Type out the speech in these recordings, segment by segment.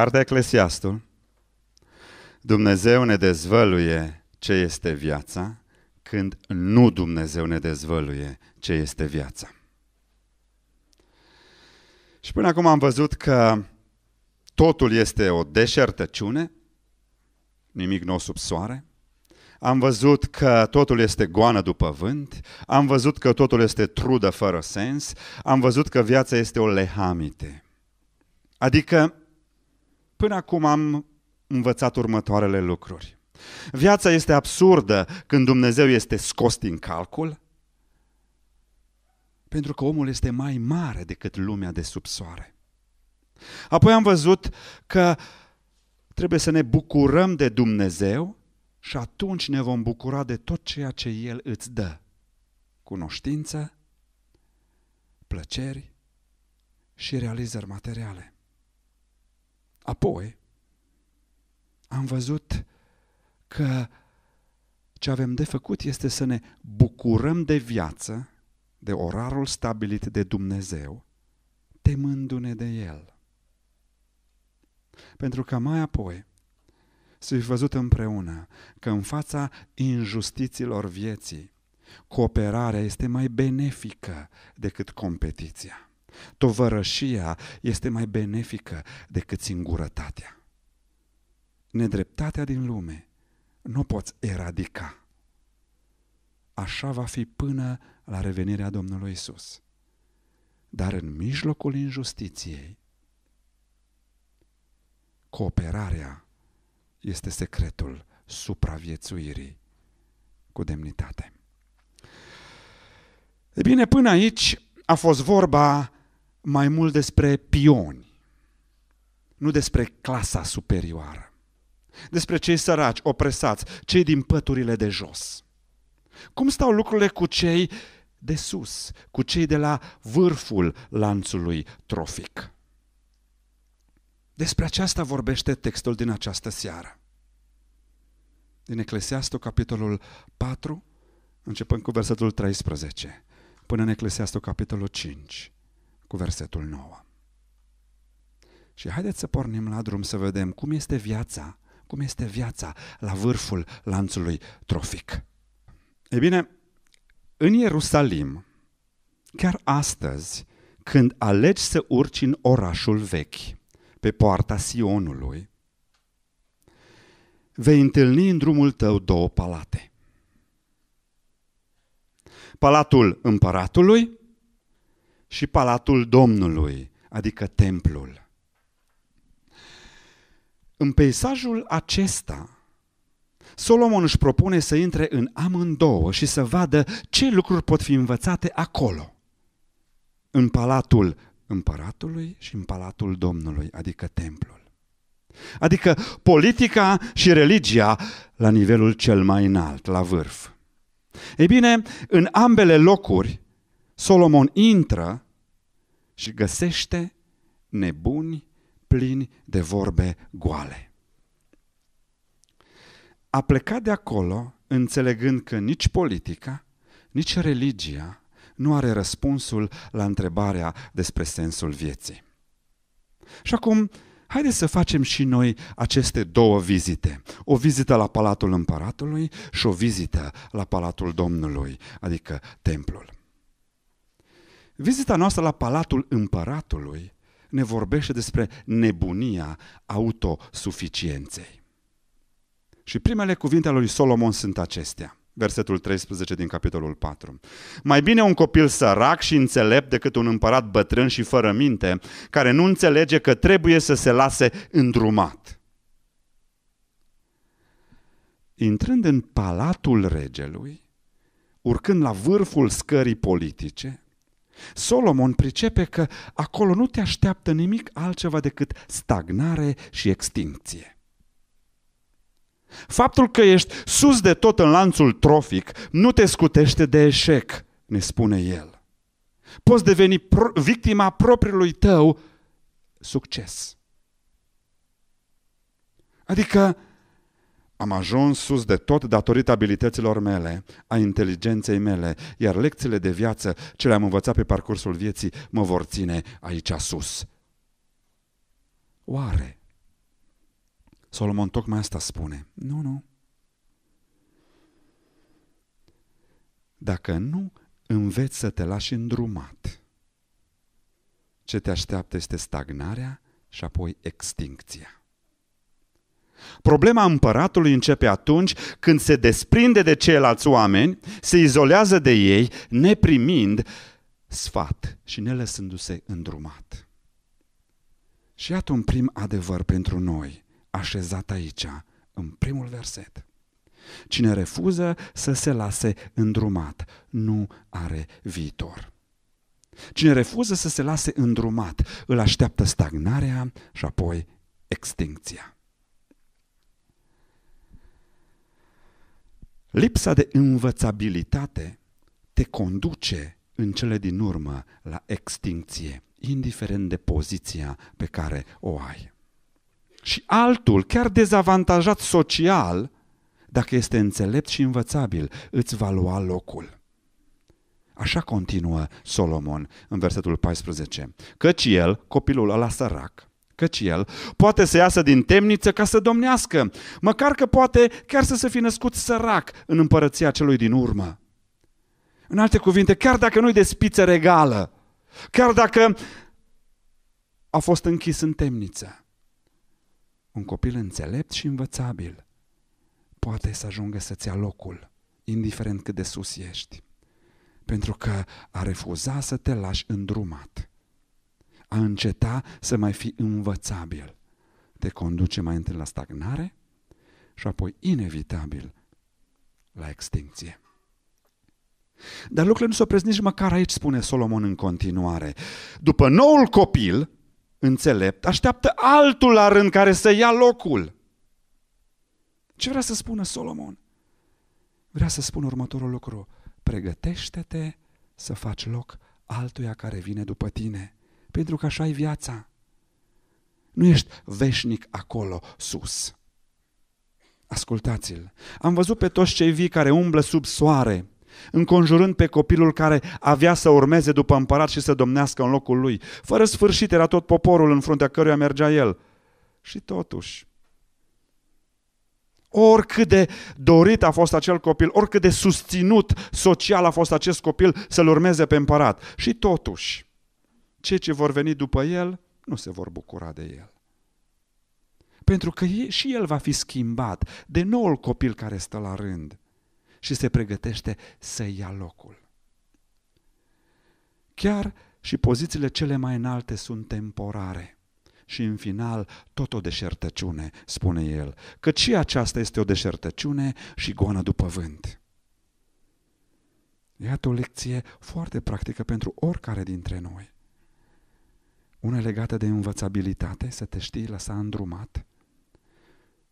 În cartea Eclesiastul, Dumnezeu ne dezvăluie ce este viața, când nu Dumnezeu ne dezvăluie ce este viața. Și până acum am văzut că totul este o deșertăciune, nimic nou sub soare. Am văzut că totul este goană după vânt, am văzut că totul este trudă fără sens, am văzut că viața este o lehamite. Adică, până acum am învățat următoarele lucruri. Viața este absurdă când Dumnezeu este scos din calcul, pentru că omul este mai mare decât lumea de sub soare. Apoi am văzut că trebuie să ne bucurăm de Dumnezeu și atunci ne vom bucura de tot ceea ce El îți dă. Cunoștință, plăceri și realizări materiale. Apoi, am văzut că ce avem de făcut este să ne bucurăm de viață, de orarul stabilit de Dumnezeu, temându-ne de El. Pentru că mai apoi să fi văzut împreună că în fața injustițiilor vieții, cooperarea este mai benefică decât competiția. Tovărășia este mai benefică decât singurătatea. Nedreptatea din lume nu poți eradica. Așa va fi până la revenirea Domnului Isus. Dar în mijlocul injustiției, cooperarea este secretul supraviețuirii cu demnitate. E bine, până aici a fost vorba mai mult despre pioni, nu despre clasa superioară, despre cei săraci, opresați, cei din păturile de jos. Cum stau lucrurile cu cei de sus, cu cei de la vârful lanțului trofic? Despre aceasta vorbește textul din această seară. Din Eclesiastul, capitolul 4, începând cu versetul 13, până în Eclesiastul, capitolul 5, cu versetul 9. Și haideți să pornim la drum să vedem cum este viața, cum este viața la vârful lanțului trofic. E bine, în Ierusalim, chiar astăzi, când alegi să urci în orașul vechi, pe poarta Sionului, vei întâlni în drumul tău două palate. Palatul împăratului și palatul Domnului, adică templul. În peisajul acesta, Solomon își propune să intre în amândouă și să vadă ce lucruri pot fi învățate acolo. În palatul împăratului și în palatul Domnului, adică templul. Adică politica și religia la nivelul cel mai înalt, la vârf. Ei bine, în ambele locuri, Solomon intră și găsește nebuni plini de vorbe goale. A plecat de acolo înțelegând că nici politica, nici religia nu are răspunsul la întrebarea despre sensul vieții. Și acum, haideți să facem și noi aceste două vizite. O vizită la Palatul Împăratului și o vizită la Palatul Domnului, adică templul. Vizita noastră la Palatul Împăratului ne vorbește despre nebunia autosuficienței. Și primele cuvinte ale lui Solomon sunt acestea versetul 13 din capitolul 4. Mai bine un copil sărac și înțelept decât un împărat bătrân și fără minte, care nu înțelege că trebuie să se lase îndrumat. Intrând în palatul regelui, urcând la vârful scării politice, Solomon pricepe că acolo nu te așteaptă nimic altceva decât stagnare și extincție. Faptul că ești sus de tot în lanțul trofic nu te scutește de eșec, ne spune el. Poți deveni pro- victima propriului tău succes. Adică am ajuns sus de tot datorită abilităților mele, a inteligenței mele, iar lecțiile de viață ce le-am învățat pe parcursul vieții mă vor ține aici sus. Oare Solomon tocmai asta spune. Nu, nu. Dacă nu înveți să te lași îndrumat, ce te așteaptă este stagnarea și apoi extincția. Problema împăratului începe atunci când se desprinde de ceilalți oameni, se izolează de ei, neprimind sfat și nelăsându-se îndrumat. Și iată un prim adevăr pentru noi, așezat aici, în primul verset. Cine refuză să se lase îndrumat, nu are viitor. Cine refuză să se lase îndrumat, îl așteaptă stagnarea și apoi extincția. Lipsa de învățabilitate te conduce în cele din urmă la extincție, indiferent de poziția pe care o ai. Și altul, chiar dezavantajat social, dacă este înțelept și învățabil, îți va lua locul. Așa continuă Solomon în versetul 14. Căci el, copilul ăla sărac, căci el poate să iasă din temniță ca să domnească, măcar că poate chiar să se fi născut sărac în împărăția celui din urmă. În alte cuvinte, chiar dacă nu-i de spiță regală, chiar dacă a fost închis în temniță, un copil înțelept și învățabil poate să ajungă să-ți ia locul, indiferent cât de sus ești. Pentru că a refuza să te lași îndrumat a înceta să mai fi învățabil. Te conduce mai întâi la stagnare și apoi inevitabil la extinție. Dar lucrurile nu se opresc nici măcar aici, spune Solomon în continuare. După noul copil, înțelept, așteaptă altul la rând care să ia locul. Ce vrea să spună Solomon? Vrea să spună următorul lucru. Pregătește-te să faci loc altuia care vine după tine pentru că așa e viața. Nu ești veșnic acolo, sus. Ascultați-l. Am văzut pe toți cei vii care umblă sub soare, înconjurând pe copilul care avea să urmeze după împărat și să domnească în locul lui. Fără sfârșit era tot poporul în fruntea căruia mergea el. Și totuși, oricât de dorit a fost acel copil, oricât de susținut social a fost acest copil să-l urmeze pe împărat. Și totuși, cei ce vor veni după el nu se vor bucura de el. Pentru că și el va fi schimbat de noul copil care stă la rând și se pregătește să ia locul. Chiar și pozițiile cele mai înalte sunt temporare. Și în final, tot o deșertăciune, spune el, că și aceasta este o deșertăciune și goană după vânt. Iată o lecție foarte practică pentru oricare dintre noi. Una legată de învățabilitate, să te știi lăsa îndrumat.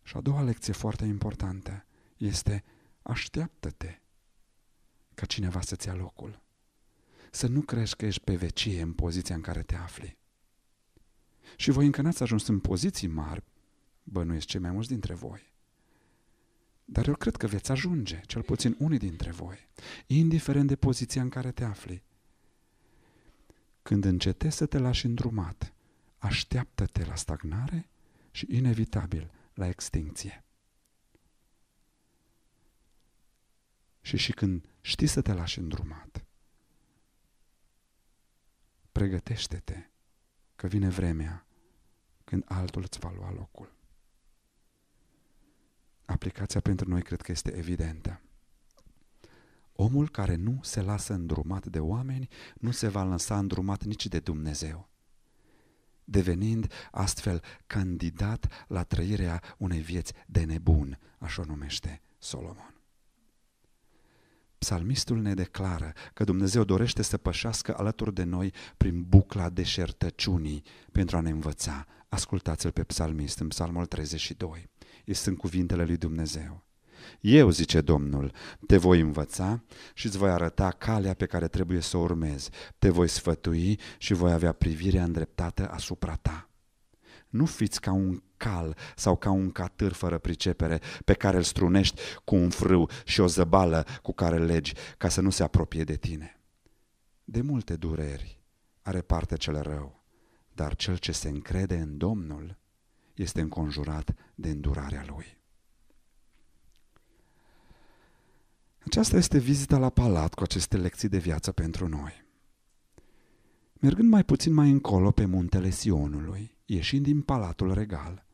Și a doua lecție foarte importantă este așteaptă-te ca cineva să-ți ia locul. Să nu crezi că ești pe vecie în poziția în care te afli. Și voi încă n-ați ajuns în poziții mari, bănuiesc cei mai mulți dintre voi. Dar eu cred că veți ajunge, cel puțin unii dintre voi, indiferent de poziția în care te afli. Când încetezi să te lași îndrumat, așteaptă-te la stagnare și inevitabil la extinție. Și și când știi să te lași îndrumat, pregătește-te că vine vremea când altul îți va lua locul. Aplicația pentru noi cred că este evidentă. Omul care nu se lasă îndrumat de oameni, nu se va lăsa îndrumat nici de Dumnezeu, devenind astfel candidat la trăirea unei vieți de nebun, așa o numește Solomon. Psalmistul ne declară că Dumnezeu dorește să pășească alături de noi prin bucla deșertăciunii pentru a ne învăța. Ascultați-l pe psalmist în psalmul 32. Este sunt cuvintele lui Dumnezeu. Eu, zice Domnul, te voi învăța și îți voi arăta calea pe care trebuie să o urmezi. Te voi sfătui și voi avea privirea îndreptată asupra ta. Nu fiți ca un cal sau ca un catâr fără pricepere pe care îl strunești cu un frâu și o zăbală cu care legi ca să nu se apropie de tine. De multe dureri are parte cel rău, dar cel ce se încrede în Domnul este înconjurat de îndurarea lui. Aceasta este vizita la palat cu aceste lecții de viață pentru noi. Mergând mai puțin mai încolo pe muntele Sionului, ieșind din palatul regal,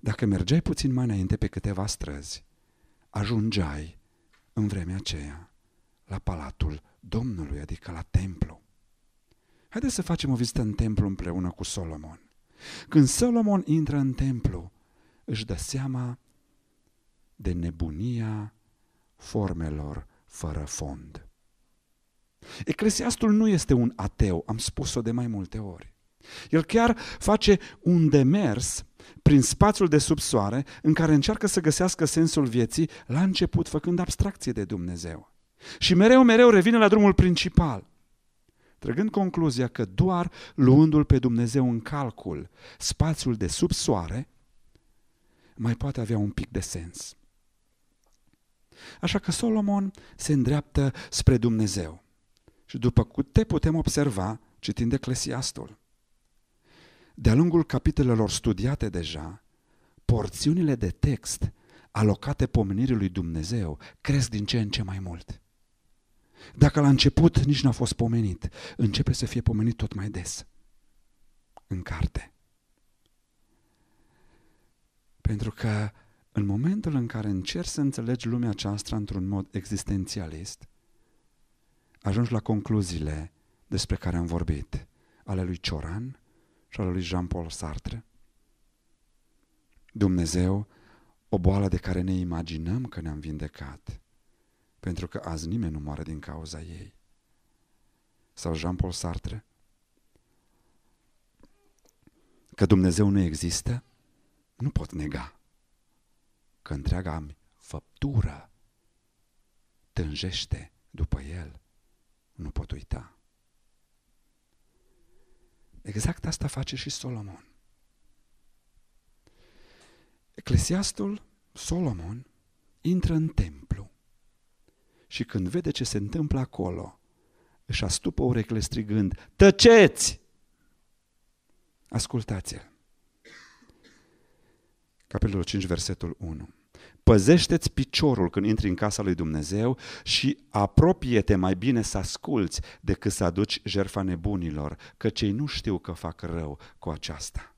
dacă mergeai puțin mai înainte pe câteva străzi, ajungeai în vremea aceea la palatul Domnului, adică la templu. Haideți să facem o vizită în templu împreună cu Solomon. Când Solomon intră în templu, își dă seama de nebunia formelor fără fond. Eclesiastul nu este un ateu, am spus-o de mai multe ori. El chiar face un demers prin spațiul de sub soare în care încearcă să găsească sensul vieții la început făcând abstracție de Dumnezeu. Și mereu, mereu revine la drumul principal. Trăgând concluzia că doar luându-L pe Dumnezeu în calcul spațiul de sub soare, mai poate avea un pic de sens. Așa că Solomon se îndreaptă spre Dumnezeu. Și după câte putem observa, citind Eclesiastul, de-a lungul capitolelor studiate deja, porțiunile de text alocate pomenirii lui Dumnezeu cresc din ce în ce mai mult. Dacă la început nici n-a fost pomenit, începe să fie pomenit tot mai des în carte. Pentru că în momentul în care încerci să înțelegi lumea aceasta într-un mod existențialist, ajungi la concluziile despre care am vorbit, ale lui Cioran și ale lui Jean-Paul Sartre. Dumnezeu, o boală de care ne imaginăm că ne-am vindecat, pentru că azi nimeni nu moare din cauza ei. Sau Jean-Paul Sartre, că Dumnezeu nu există, nu pot nega că întreaga făptură tânjește după el. Nu pot uita. Exact asta face și Solomon. Eclesiastul Solomon intră în templu și când vede ce se întâmplă acolo, își astupă urechile strigând, Tăceți! Ascultați-l. Capitolul 5, versetul 1. Păzește-ți piciorul când intri în casa lui Dumnezeu și apropie-te mai bine să asculți decât să aduci jertfa nebunilor, că cei nu știu că fac rău cu aceasta.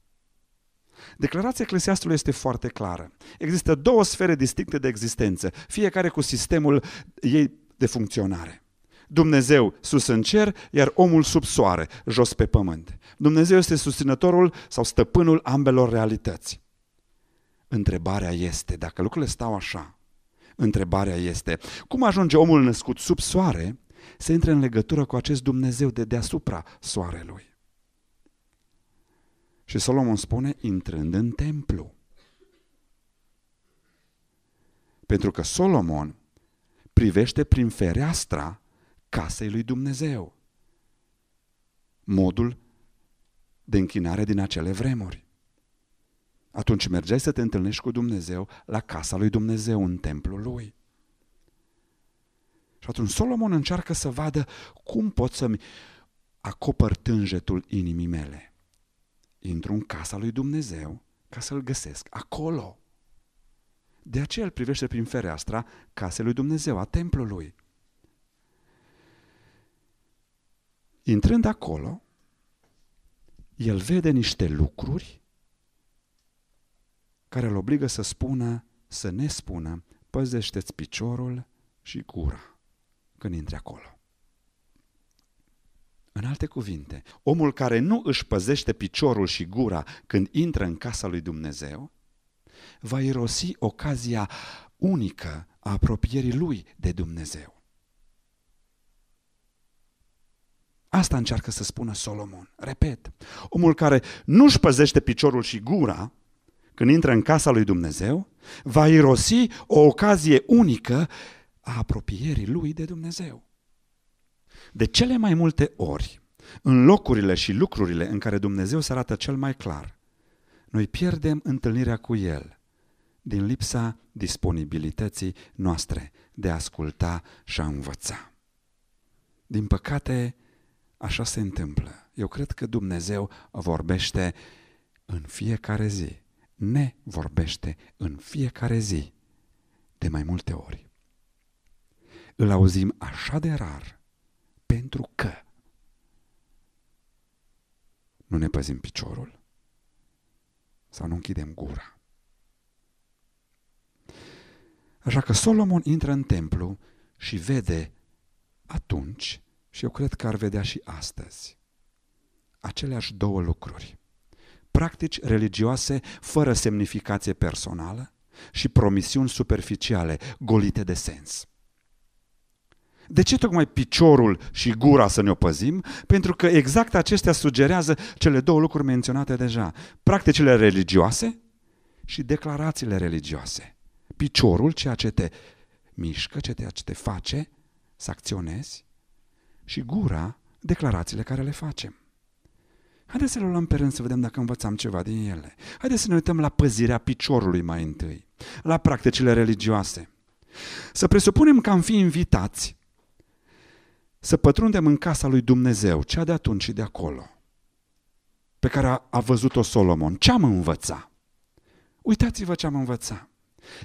Declarația Eclesiastului este foarte clară. Există două sfere distincte de existență, fiecare cu sistemul ei de funcționare. Dumnezeu sus în cer, iar omul sub soare, jos pe pământ. Dumnezeu este susținătorul sau stăpânul ambelor realități. Întrebarea este, dacă lucrurile stau așa, întrebarea este, cum ajunge omul născut sub soare să intre în legătură cu acest Dumnezeu de deasupra soarelui? Și Solomon spune, intrând în templu. Pentru că Solomon privește prin fereastra casei lui Dumnezeu. Modul de închinare din acele vremuri atunci mergeai să te întâlnești cu Dumnezeu la casa lui Dumnezeu, în templul lui. Și atunci Solomon încearcă să vadă cum pot să-mi acopăr tânjetul inimii mele. Intru în casa lui Dumnezeu ca să-L găsesc acolo. De aceea îl privește prin fereastra casei lui Dumnezeu, a templului. Intrând acolo, el vede niște lucruri care îl obligă să spună, să ne spună, păzește-ți piciorul și gura când intri acolo. În alte cuvinte, omul care nu își păzește piciorul și gura când intră în casa lui Dumnezeu, va irosi ocazia unică a apropierii lui de Dumnezeu. Asta încearcă să spună Solomon. Repet, omul care nu își păzește piciorul și gura, când intră în casa lui Dumnezeu, va irosi o ocazie unică a apropierii lui de Dumnezeu. De cele mai multe ori, în locurile și lucrurile în care Dumnezeu se arată cel mai clar, noi pierdem întâlnirea cu El din lipsa disponibilității noastre de a asculta și a învăța. Din păcate, așa se întâmplă. Eu cred că Dumnezeu vorbește în fiecare zi, ne vorbește în fiecare zi, de mai multe ori. Îl auzim așa de rar, pentru că nu ne păzim piciorul sau nu închidem gura. Așa că Solomon intră în templu și vede atunci, și eu cred că ar vedea și astăzi, aceleași două lucruri. Practici religioase fără semnificație personală și promisiuni superficiale, golite de sens. De ce tocmai piciorul și gura să ne opăzim? Pentru că exact acestea sugerează cele două lucruri menționate deja. Practicile religioase și declarațiile religioase. Piciorul, ceea ce te mișcă, ceea ce te face să acționezi și gura, declarațiile care le facem. Haideți să le luăm pe rând să vedem dacă învățăm ceva din ele. Haideți să ne uităm la păzirea piciorului mai întâi, la practicile religioase. Să presupunem că am fi invitați să pătrundem în casa lui Dumnezeu, cea de atunci și de acolo, pe care a, a văzut-o Solomon. Ce am învățat? Uitați-vă ce am învățat.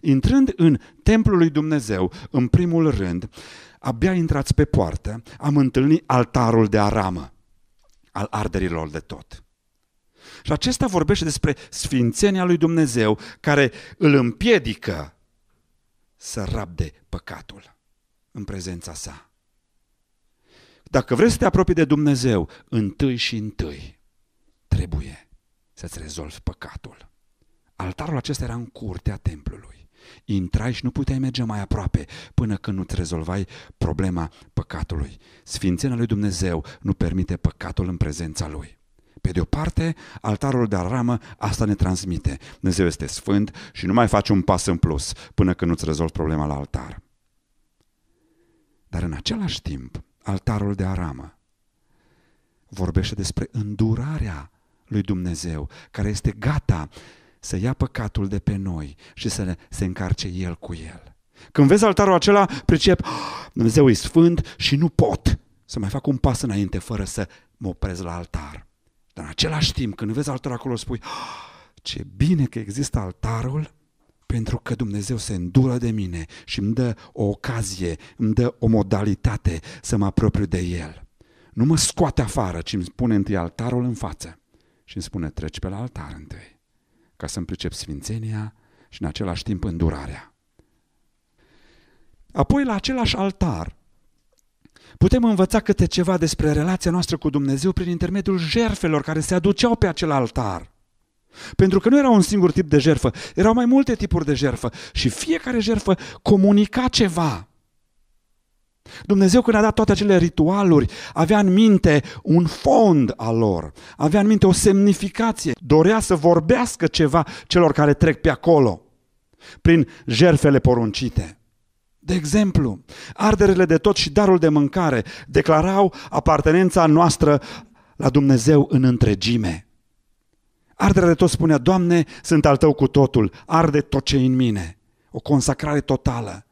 Intrând în templul lui Dumnezeu, în primul rând, abia intrați pe poartă, am întâlnit altarul de aramă al arderilor de tot. Și acesta vorbește despre sfințenia lui Dumnezeu care îl împiedică să rabde păcatul în prezența sa. Dacă vrei să te apropii de Dumnezeu, întâi și întâi trebuie să-ți rezolvi păcatul. Altarul acesta era în curtea templului. Intrai și nu puteai merge mai aproape până când nu-ți rezolvai problema păcatului. Sfințenia lui Dumnezeu nu permite păcatul în prezența lui. Pe de o parte, altarul de aramă asta ne transmite. Dumnezeu este sfânt și nu mai faci un pas în plus până când nu-ți rezolvi problema la altar. Dar în același timp, altarul de aramă vorbește despre îndurarea lui Dumnezeu, care este gata să ia păcatul de pe noi și să se încarce El cu El. Când vezi altarul acela, pricep, oh, Dumnezeu e sfânt și nu pot să mai fac un pas înainte fără să mă oprez la altar. Dar în același timp, când vezi altarul acolo, spui, oh, ce bine că există altarul, pentru că Dumnezeu se îndură de mine și îmi dă o ocazie, îmi dă o modalitate să mă apropiu de El. Nu mă scoate afară, ci îmi spune întâi altarul în față și îmi spune treci pe la altar întâi ca să-mi pricep sfințenia și în același timp îndurarea. Apoi la același altar putem învăța câte ceva despre relația noastră cu Dumnezeu prin intermediul jerfelor care se aduceau pe acel altar. Pentru că nu era un singur tip de jerfă, erau mai multe tipuri de jerfă și fiecare jerfă comunica ceva. Dumnezeu când a dat toate acele ritualuri, avea în minte un fond al lor, avea în minte o semnificație, dorea să vorbească ceva celor care trec pe acolo, prin jerfele poruncite. De exemplu, arderele de tot și darul de mâncare declarau apartenența noastră la Dumnezeu în întregime. Arderele de tot spunea, Doamne, sunt al Tău cu totul, arde tot ce în mine. O consacrare totală.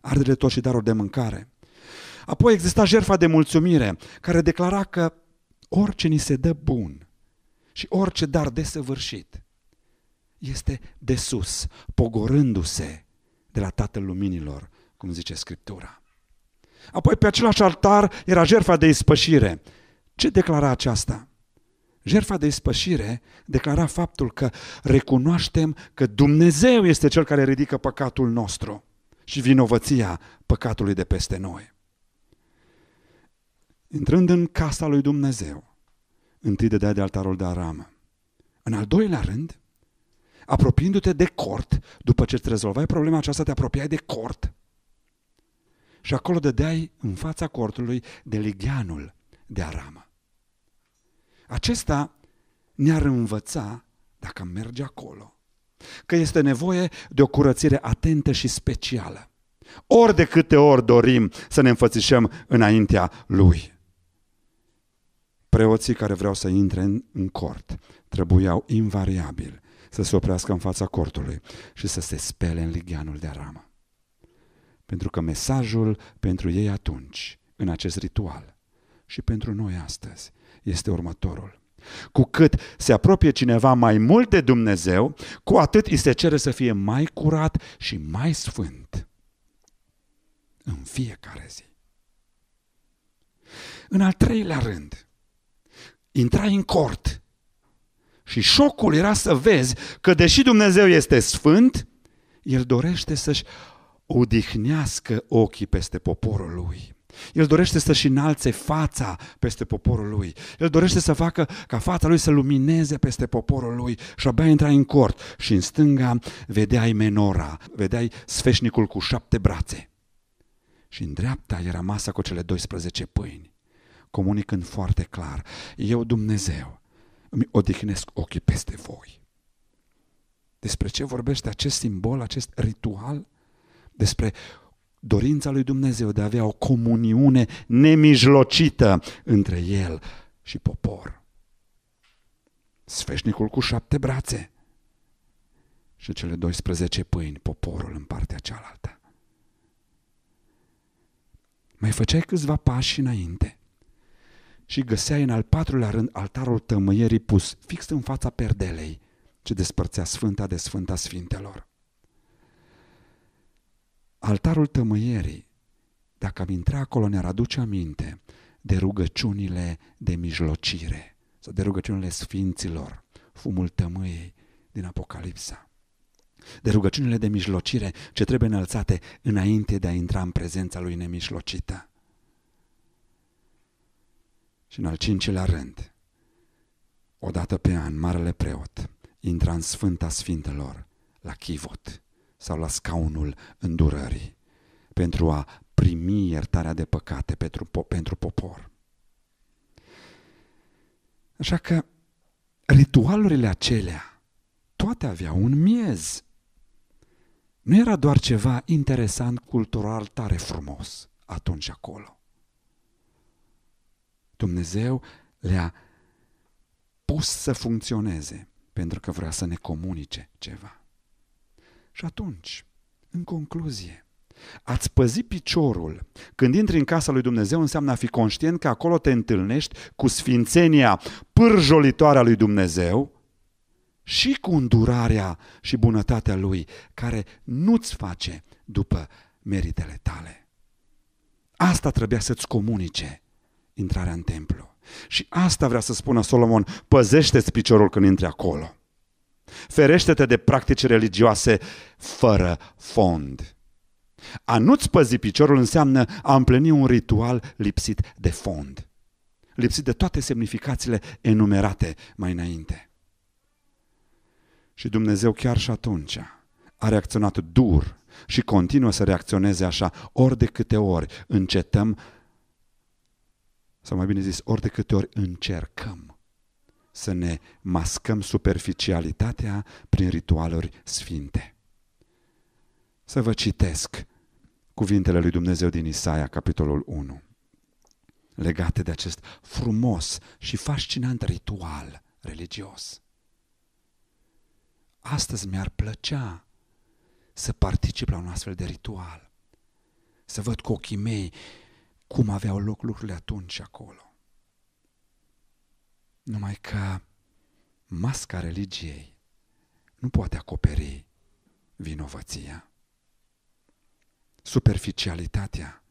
Arderele de tot și darul de mâncare. Apoi exista jertfa de mulțumire, care declara că orice ni se dă bun și orice dar desăvârșit este de sus, pogorându-se de la Tatăl Luminilor, cum zice Scriptura. Apoi pe același altar era jertfa de ispășire. Ce declara aceasta? Jertfa de ispășire declara faptul că recunoaștem că Dumnezeu este Cel care ridică păcatul nostru și vinovăția păcatului de peste noi intrând în casa lui Dumnezeu, întâi dădea de altarul de aramă. În al doilea rând, apropiindu-te de cort, după ce îți rezolvai problema aceasta, te apropiai de cort și acolo dădeai în fața cortului de ligheanul de aramă. Acesta ne-ar învăța, dacă merge acolo, că este nevoie de o curățire atentă și specială. Ori de câte ori dorim să ne înfățișăm înaintea Lui. Preoții care vreau să intre în, în cort trebuiau invariabil să se oprească în fața cortului și să se spele în ligheanul de aramă. Pentru că mesajul pentru ei atunci, în acest ritual, și pentru noi astăzi, este următorul. Cu cât se apropie cineva mai mult de Dumnezeu, cu atât îi se cere să fie mai curat și mai sfânt în fiecare zi. În al treilea rând, intrai în cort și șocul era să vezi că deși Dumnezeu este sfânt, El dorește să-și odihnească ochii peste poporul lui. El dorește să-și înalțe fața peste poporul lui. El dorește să facă ca fața lui să lumineze peste poporul lui și abia intra în cort și în stânga vedeai menora, vedeai sfeșnicul cu șapte brațe. Și în dreapta era masa cu cele 12 pâini, comunicând foarte clar, eu Dumnezeu îmi odihnesc ochii peste voi. Despre ce vorbește acest simbol, acest ritual? Despre dorința lui Dumnezeu de a avea o comuniune nemijlocită între El și popor. Sfeșnicul cu șapte brațe și cele 12 pâini, poporul în partea cealaltă. Mai făceai câțiva pași înainte și găseai în al patrulea rând altarul tămâierii pus fix în fața perdelei ce despărțea Sfânta de Sfânta Sfintelor. Altarul tămâierii, dacă am intra acolo, ne-ar aduce aminte de rugăciunile de mijlocire sau de rugăciunile sfinților, fumul tămâiei din Apocalipsa. De rugăciunile de mijlocire ce trebuie înălțate înainte de a intra în prezența lui nemijlocită. Și în al cincilea rând, odată pe an, Marele Preot intra în Sfânta Sfintelor la Chivot sau la scaunul îndurării pentru a primi iertarea de păcate pentru, pentru popor. Așa că ritualurile acelea toate aveau un miez. Nu era doar ceva interesant, cultural, tare frumos atunci acolo. Dumnezeu le-a pus să funcționeze pentru că vrea să ne comunice ceva. Și atunci, în concluzie, ați păzi piciorul. Când intri în casa lui Dumnezeu înseamnă a fi conștient că acolo te întâlnești cu sfințenia pârjolitoare a lui Dumnezeu și cu îndurarea și bunătatea lui care nu-ți face după meritele tale. Asta trebuia să-ți comunice intrarea în templu. Și asta vrea să spună Solomon, păzește-ți piciorul când intri acolo. Ferește-te de practici religioase fără fond. A nu-ți păzi piciorul înseamnă a împlini un ritual lipsit de fond, lipsit de toate semnificațiile enumerate mai înainte. Și Dumnezeu chiar și atunci a reacționat dur și continuă să reacționeze așa ori de câte ori încetăm, sau mai bine zis, ori de câte ori încercăm să ne mascăm superficialitatea prin ritualuri sfinte. Să vă citesc cuvintele lui Dumnezeu din Isaia, capitolul 1, legate de acest frumos și fascinant ritual religios. Astăzi mi-ar plăcea să particip la un astfel de ritual, să văd cu ochii mei cum aveau loc lucrurile atunci acolo. Numai că masca religiei nu poate acoperi vinovăția. Superficialitatea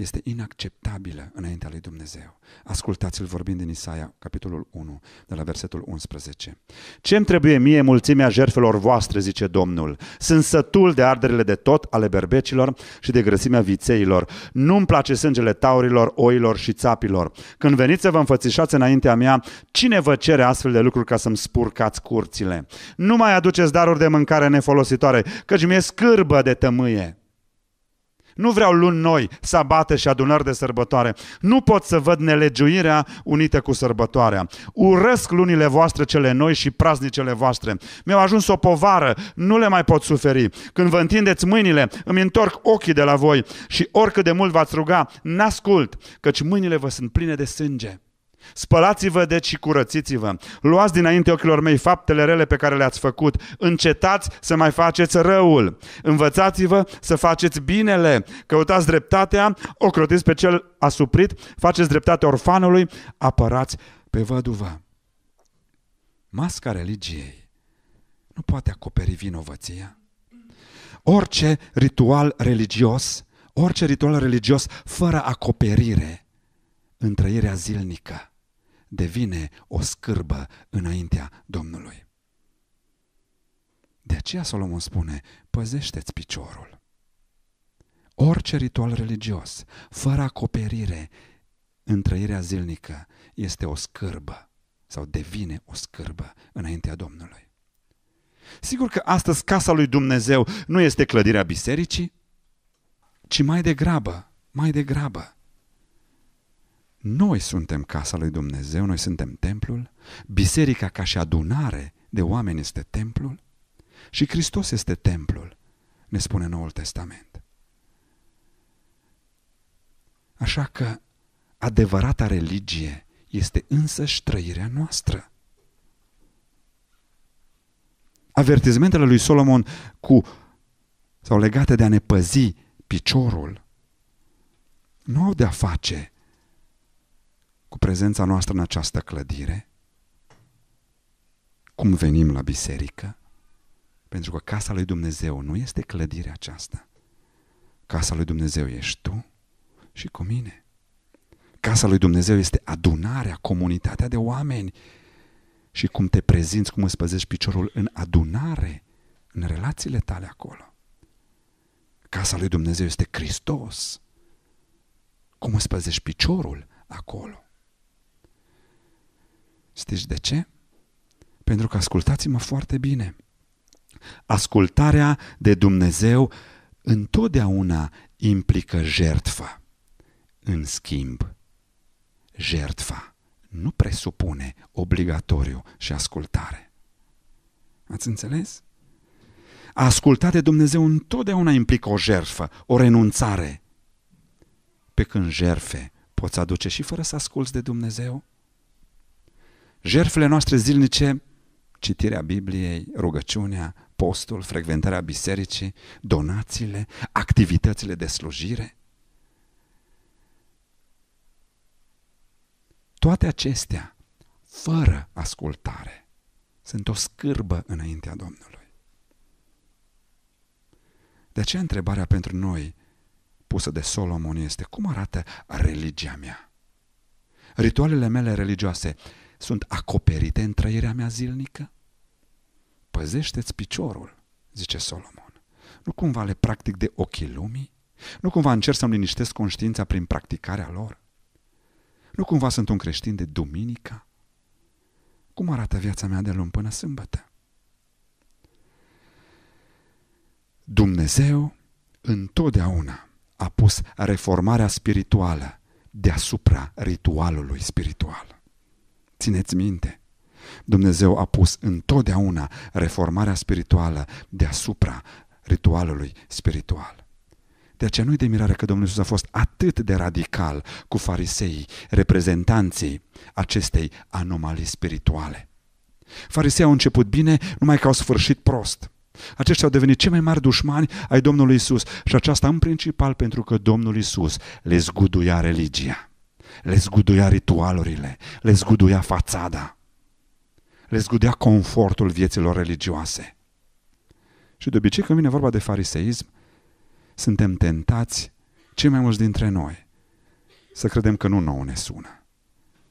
este inacceptabilă înaintea lui Dumnezeu. Ascultați-l vorbind din Isaia, capitolul 1, de la versetul 11. Ce-mi trebuie mie mulțimea jertfelor voastre, zice Domnul? Sunt sătul de arderile de tot ale berbecilor și de grăsimea vițeilor. Nu-mi place sângele taurilor, oilor și țapilor. Când veniți să vă înfățișați înaintea mea, cine vă cere astfel de lucruri ca să-mi spurcați curțile? Nu mai aduceți daruri de mâncare nefolositoare, căci mi-e scârbă de tămâie. Nu vreau luni noi, sabate și adunări de sărbătoare. Nu pot să văd nelegiuirea unită cu sărbătoarea. Urăsc lunile voastre cele noi și praznicele voastre. Mi-au ajuns o povară, nu le mai pot suferi. Când vă întindeți mâinile, îmi întorc ochii de la voi și oricât de mult v-ați ruga, n-ascult, căci mâinile vă sunt pline de sânge. Spălați-vă deci și curățiți-vă. Luați dinainte ochilor mei faptele rele pe care le-ați făcut. Încetați să mai faceți răul. Învățați-vă să faceți binele. Căutați dreptatea, ocrotiți pe cel asuprit, faceți dreptate orfanului, apărați pe văduvă. Masca religiei nu poate acoperi vinovăția. Orice ritual religios, orice ritual religios fără acoperire în trăirea zilnică devine o scârbă înaintea Domnului. De aceea Solomon spune, păzește-ți piciorul. Orice ritual religios, fără acoperire în trăirea zilnică, este o scârbă sau devine o scârbă înaintea Domnului. Sigur că astăzi casa lui Dumnezeu nu este clădirea bisericii, ci mai degrabă, mai degrabă. Noi suntem casa lui Dumnezeu, noi suntem templul, biserica ca și adunare de oameni este templul și Hristos este templul, ne spune Noul Testament. Așa că adevărata religie este însă trăirea noastră. Avertizmentele lui Solomon cu sau legate de a ne păzi piciorul nu au de-a face cu prezența noastră în această clădire, cum venim la biserică, pentru că casa lui Dumnezeu nu este clădirea aceasta. Casa lui Dumnezeu ești tu și cu mine. Casa lui Dumnezeu este adunarea, comunitatea de oameni. Și cum te prezinți, cum îți păzești piciorul în adunare, în relațiile tale acolo. Casa lui Dumnezeu este Hristos. Cum îți păzești piciorul acolo. Știți de ce? Pentru că ascultați-mă foarte bine. Ascultarea de Dumnezeu întotdeauna implică jertfă. În schimb, jertfa nu presupune obligatoriu și ascultare. Ați înțeles? A asculta de Dumnezeu întotdeauna implică o jertfă, o renunțare. Pe când jerfe poți aduce și fără să asculți de Dumnezeu? Jerfele noastre zilnice, citirea Bibliei, rugăciunea, postul, frecventarea bisericii, donațiile, activitățile de slujire. Toate acestea, fără ascultare, sunt o scârbă înaintea Domnului. De aceea întrebarea pentru noi pusă de Solomon este cum arată religia mea? Ritualele mele religioase sunt acoperite în trăirea mea zilnică? Păzește-ți piciorul, zice Solomon. Nu cumva le practic de ochii lumii? Nu cumva încerc să-mi liniștesc conștiința prin practicarea lor? Nu cumva sunt un creștin de duminică? Cum arată viața mea de luni până sâmbătă? Dumnezeu întotdeauna a pus reformarea spirituală deasupra ritualului spiritual. Țineți minte, Dumnezeu a pus întotdeauna reformarea spirituală deasupra ritualului spiritual. De aceea nu-i de mirare că Domnul Iisus a fost atât de radical cu fariseii, reprezentanții acestei anomalii spirituale. Farisei au început bine, numai că au sfârșit prost. Aceștia au devenit cei mai mari dușmani ai Domnului Isus și aceasta în principal pentru că Domnul Isus le zguduia religia, le zguduia ritualurile, le zguduia fațada, le zguduia confortul vieților religioase. Și de obicei când vine vorba de fariseism, suntem tentați, cei mai mulți dintre noi, să credem că nu nouă ne sună.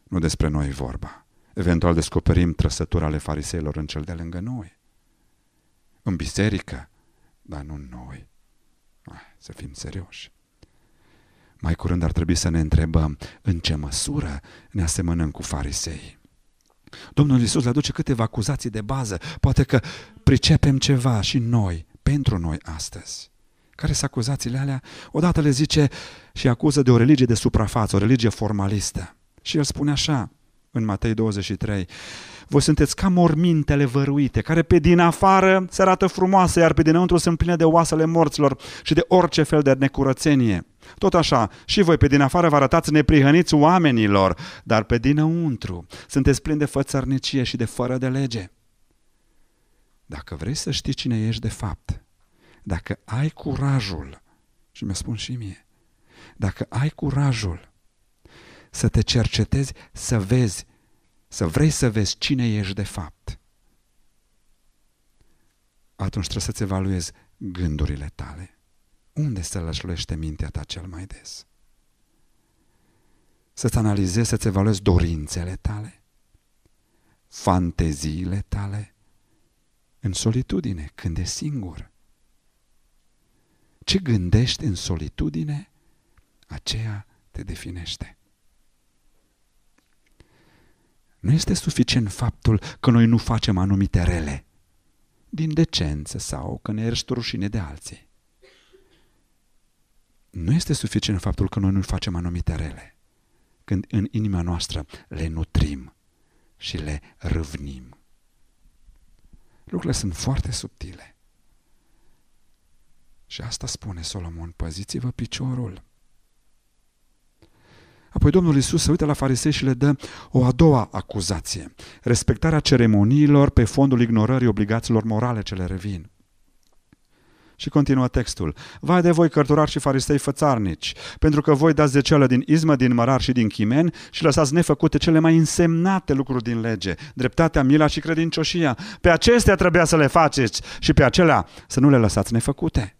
Nu despre noi e vorba. Eventual descoperim trăsătura ale fariseilor în cel de lângă noi. În biserică, dar nu noi. Hai, să fim serioși. Mai curând ar trebui să ne întrebăm în ce măsură ne asemănăm cu farisei. Domnul Iisus le aduce câteva acuzații de bază. Poate că pricepem ceva și noi, pentru noi astăzi. Care sunt acuzațiile alea? Odată le zice și acuză de o religie de suprafață, o religie formalistă. Și el spune așa, în Matei 23, voi sunteți ca mormintele văruite, care pe din afară se arată frumoase, iar pe dinăuntru sunt pline de oasele morților și de orice fel de necurățenie. Tot așa, și voi pe din afară vă arătați neprihăniți oamenilor, dar pe dinăuntru sunteți plini de fățărnicie și de fără de lege. Dacă vrei să știi cine ești de fapt, dacă ai curajul, și mi spun și mie, dacă ai curajul să te cercetezi, să vezi să vrei să vezi cine ești de fapt, atunci trebuie să-ți evaluezi gândurile tale. Unde se lășluiește mintea ta cel mai des? Să-ți analizezi, să-ți evaluezi dorințele tale, fanteziile tale, în solitudine, când e singur. Ce gândești în solitudine, aceea te definește. Nu este suficient faptul că noi nu facem anumite rele, din decență sau că ne ești rușine de alții. Nu este suficient faptul că noi nu facem anumite rele, când în inima noastră le nutrim și le râvnim. Lucrurile sunt foarte subtile. Și asta spune Solomon, păziți-vă piciorul. Apoi Domnul Isus se uită la farisei și le dă o a doua acuzație. Respectarea ceremoniilor pe fondul ignorării obligațiilor morale ce le revin. Și continuă textul. Vai de voi cărturari și farisei fățarnici, pentru că voi dați zeceală din izmă, din mărar și din chimen și lăsați nefăcute cele mai însemnate lucruri din lege, dreptatea, mila și credincioșia. Pe acestea trebuia să le faceți și pe acelea să nu le lăsați nefăcute.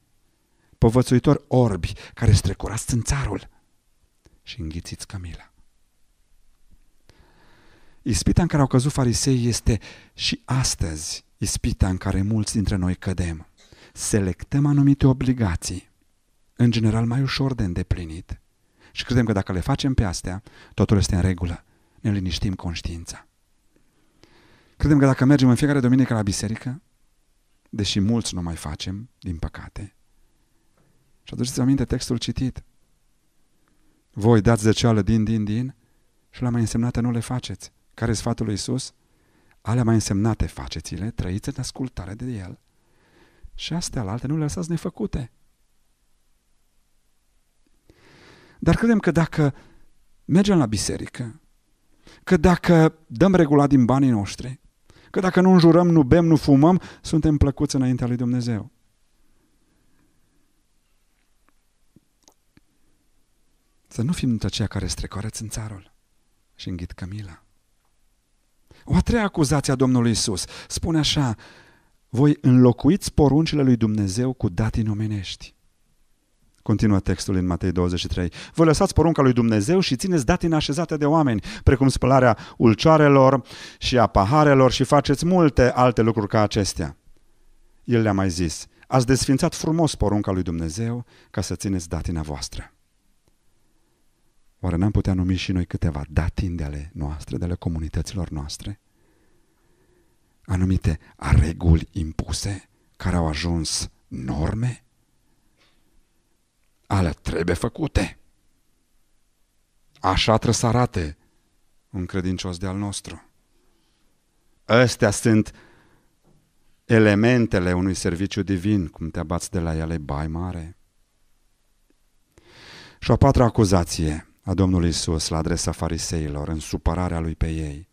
Povățuitori orbi care strecurați țânțarul și înghițiți cămila. Ispita în care au căzut farisei este și astăzi ispita în care mulți dintre noi cădem. Selectăm anumite obligații, în general mai ușor de îndeplinit, și credem că dacă le facem pe astea, totul este în regulă. Ne liniștim conștiința. Credem că dacă mergem în fiecare duminică la biserică, deși mulți nu mai facem, din păcate, și aduceți aminte textul citit, voi dați zeceală din, din, din și la mai însemnate nu le faceți. Care e sfatul lui Isus? Alea mai însemnate faceți-le, trăiți în ascultare de El și astea la alte nu le lăsați nefăcute. Dar credem că dacă mergem la biserică, că dacă dăm regulat din banii noștri, că dacă nu înjurăm, nu bem, nu fumăm, suntem plăcuți înaintea lui Dumnezeu. Să nu fim dintre aceia care strecoară țarul și înghit cămila. O a treia acuzație a Domnului Isus spune așa, voi înlocuiți poruncile lui Dumnezeu cu datini omenești. Continuă textul în Matei 23. Voi lăsați porunca lui Dumnezeu și țineți datine așezate de oameni, precum spălarea ulcioarelor și a paharelor și faceți multe alte lucruri ca acestea. El le-a mai zis, ați desfințat frumos porunca lui Dumnezeu ca să țineți datina voastră. Oare n-am putea numi și noi câteva datini de ale noastre, de ale comunităților noastre? Anumite reguli impuse care au ajuns norme? Ale trebuie făcute. Așa trebuie să arate un credincios de al nostru. Astea sunt elementele unui serviciu divin, cum te abați de la ele, bai mare. Și o a patra acuzație a Domnului Isus la adresa fariseilor în supărarea lui pe ei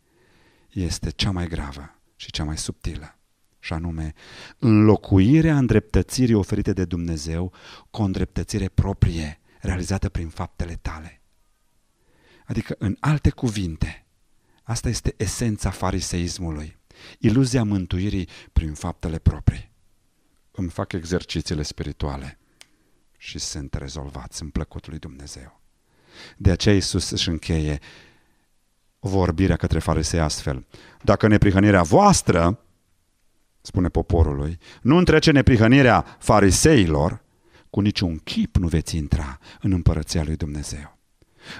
este cea mai gravă și cea mai subtilă, și anume înlocuirea îndreptățirii oferite de Dumnezeu cu o îndreptățire proprie, realizată prin faptele tale. Adică, în alte cuvinte, asta este esența fariseismului, iluzia mântuirii prin faptele proprii. Îmi fac exercițiile spirituale și sunt rezolvați în plăcutul lui Dumnezeu. De aceea Iisus își încheie vorbirea către farisei astfel. Dacă neprihănirea voastră, spune poporului, nu întrece neprihănirea fariseilor, cu niciun chip nu veți intra în împărăția lui Dumnezeu.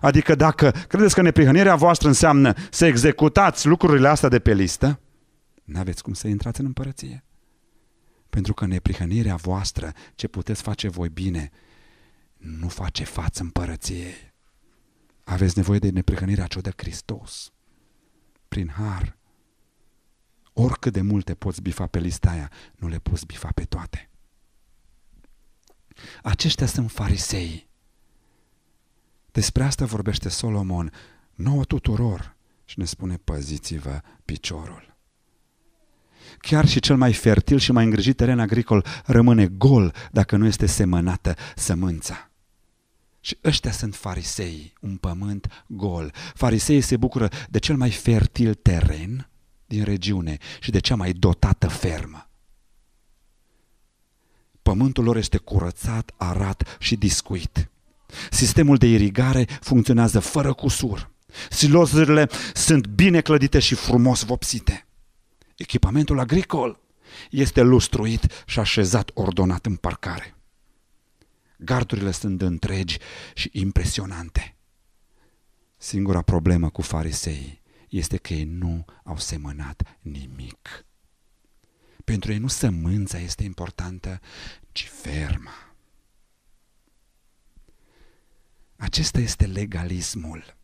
Adică dacă credeți că neprihănirea voastră înseamnă să executați lucrurile astea de pe listă, nu aveți cum să intrați în împărăție. Pentru că neprihănirea voastră, ce puteți face voi bine, nu face față împărăției. Aveți nevoie de neprihănirea ce o dă Hristos. Prin har. Oricât de multe poți bifa pe lista aia, nu le poți bifa pe toate. Aceștia sunt farisei. Despre asta vorbește Solomon nouă tuturor și ne spune păziți-vă piciorul. Chiar și cel mai fertil și mai îngrijit teren agricol rămâne gol dacă nu este semănată sămânța. Și ăștia sunt farisei, un pământ gol. Fariseii se bucură de cel mai fertil teren din regiune și de cea mai dotată fermă. Pământul lor este curățat, arat și discuit. Sistemul de irigare funcționează fără cusur. Silozurile sunt bine clădite și frumos vopsite. Echipamentul agricol este lustruit și așezat ordonat în parcare. Gardurile sunt întregi și impresionante. Singura problemă cu fariseii este că ei nu au semănat nimic. Pentru ei nu sămânța este importantă, ci ferma. Acesta este legalismul.